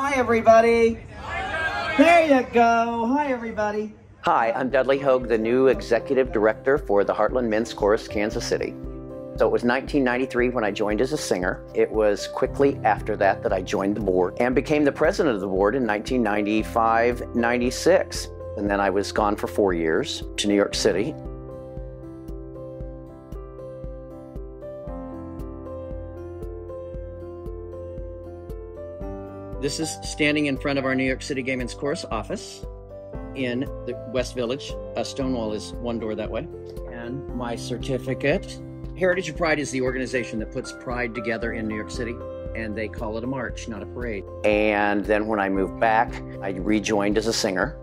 Hi, everybody. There you go. Hi, everybody. Hi, I'm Dudley Hogue, the new executive director for the Heartland Men's Chorus Kansas City. So it was 1993 when I joined as a singer. It was quickly after that that I joined the board and became the president of the board in 1995 96. And then I was gone for four years to New York City. This is standing in front of our New York City Gay Men's Chorus office in the West Village. Uh, Stonewall is one door that way. And my certificate. Heritage of Pride is the organization that puts pride together in New York City, and they call it a march, not a parade. And then when I moved back, I rejoined as a singer.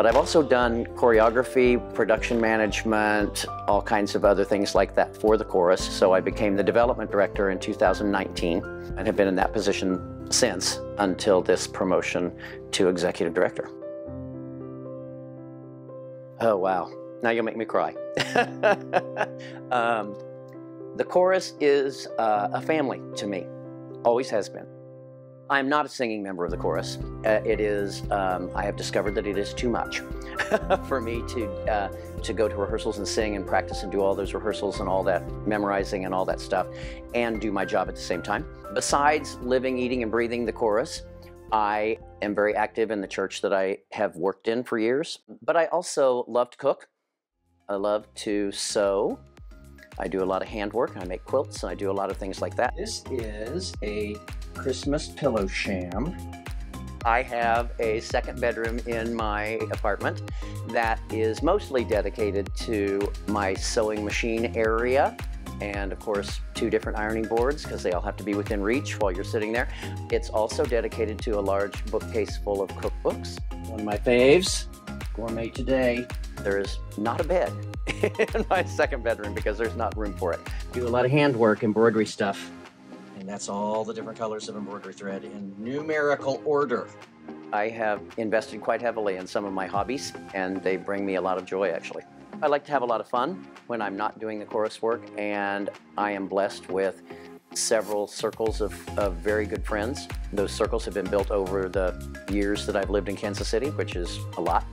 But I've also done choreography, production management, all kinds of other things like that for the chorus. So I became the development director in 2019 and have been in that position since until this promotion to executive director. Oh, wow. Now you'll make me cry. um, the chorus is uh, a family to me, always has been. I'm not a singing member of the chorus. Uh, it is, um, I have discovered that it is too much for me to, uh, to go to rehearsals and sing and practice and do all those rehearsals and all that memorizing and all that stuff and do my job at the same time. Besides living, eating, and breathing the chorus, I am very active in the church that I have worked in for years, but I also love to cook. I love to sew. I do a lot of handwork. I make quilts and I do a lot of things like that. This is a Christmas pillow sham. I have a second bedroom in my apartment that is mostly dedicated to my sewing machine area and of course two different ironing boards because they all have to be within reach while you're sitting there. It's also dedicated to a large bookcase full of cookbooks. One of my faves, Gourmet Today. There is not a bed in my second bedroom because there's not room for it. Do a lot of handwork, embroidery stuff. And that's all the different colors of embroidery thread in numerical order. I have invested quite heavily in some of my hobbies, and they bring me a lot of joy, actually. I like to have a lot of fun when I'm not doing the chorus work, and I am blessed with several circles of, of very good friends. Those circles have been built over the years that I've lived in Kansas City, which is a lot.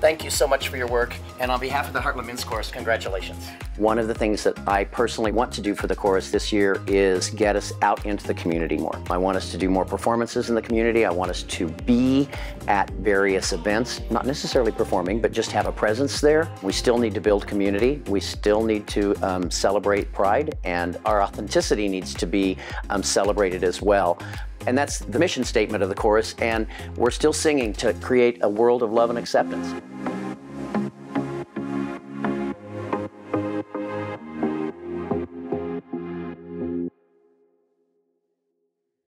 Thank you so much for your work, and on behalf of the Heartland Men's Chorus, congratulations. One of the things that I personally want to do for the chorus this year is get us out into the community more. I want us to do more performances in the community. I want us to be at various events, not necessarily performing, but just have a presence there. We still need to build community. We still need to um, celebrate pride, and our authenticity needs to be um, celebrated as well. And that's the mission statement of the chorus, and we're still singing to create a world of love and acceptance.